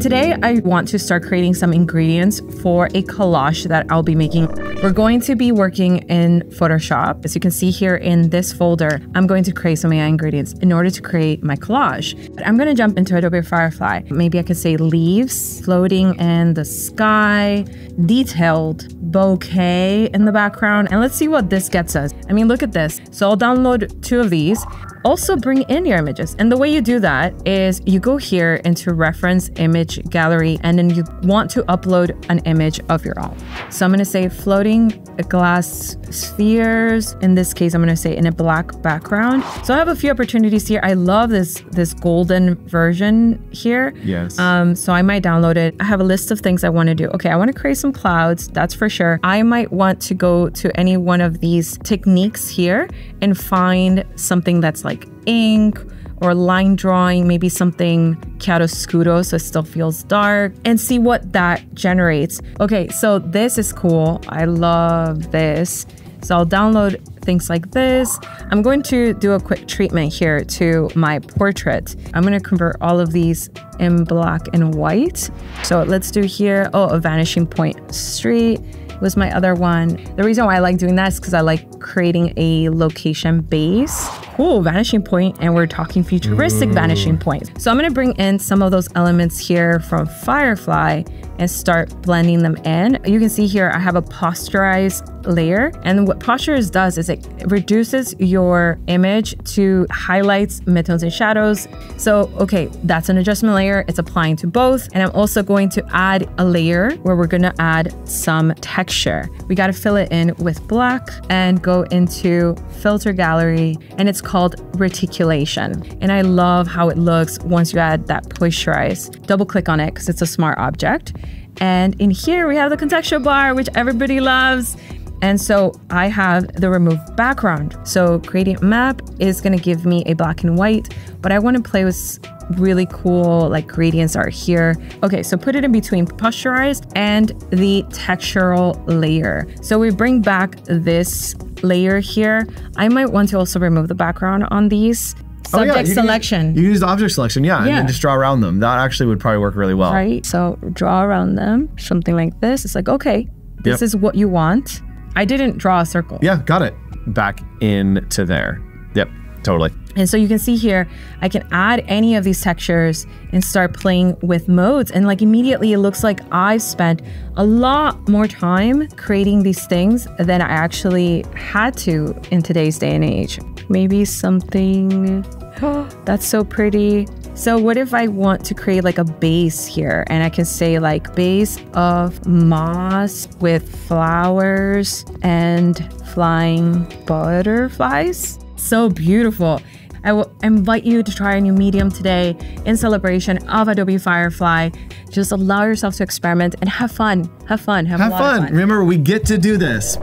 Today, I want to start creating some ingredients for a collage that I'll be making. We're going to be working in Photoshop. As you can see here in this folder, I'm going to create some AI ingredients in order to create my collage. But I'm going to jump into Adobe Firefly. Maybe I could say leaves floating in the sky, detailed bokeh in the background. And let's see what this gets us. I mean, look at this. So I'll download two of these also bring in your images. And the way you do that is you go here into reference image gallery and then you want to upload an image of your own. So I'm going to say floating glass spheres. In this case, I'm going to say in a black background. So I have a few opportunities here. I love this this golden version here. Yes. Um, so I might download it. I have a list of things I want to do. Okay, I want to create some clouds. That's for sure. I might want to go to any one of these techniques here and find something that's like like ink or line drawing, maybe something chiaroscuro so it still feels dark, and see what that generates. Okay, so this is cool. I love this. So I'll download things like this. I'm going to do a quick treatment here to my portrait. I'm going to convert all of these in black and white. So let's do here, oh, a vanishing point street was my other one. The reason why I like doing that is because I like creating a location base. Cool, vanishing point, and we're talking futuristic Ooh. vanishing point. So I'm gonna bring in some of those elements here from Firefly and start blending them in. You can see here I have a posterized layer. And what Posterize does is it reduces your image to highlights, midtones, and shadows. So, okay, that's an adjustment layer. It's applying to both. And I'm also going to add a layer where we're gonna add some texture. We gotta fill it in with black and go into filter gallery. And it's called reticulation. And I love how it looks once you add that posterize. Double click on it because it's a smart object. And in here we have the contextual bar, which everybody loves. And so I have the remove background. So gradient map is gonna give me a black and white, but I wanna play with really cool like gradients are here. Okay, so put it in between posterized and the textural layer. So we bring back this layer here. I might want to also remove the background on these. Subject oh, yeah. you selection. Can, you use object selection, yeah, yeah, and then just draw around them. That actually would probably work really well. Right. So draw around them, something like this. It's like, okay, this yep. is what you want. I didn't draw a circle. Yeah, got it. Back into there. Yep, totally. And so you can see here, I can add any of these textures and start playing with modes. And like immediately it looks like I've spent a lot more time creating these things than I actually had to in today's day and age. Maybe something, that's so pretty. So what if I want to create like a base here and I can say like base of moss with flowers and flying butterflies? So beautiful. I will invite you to try a new medium today in celebration of Adobe Firefly. Just allow yourself to experiment and have fun. Have fun. Have, have fun. fun. Remember, we get to do this.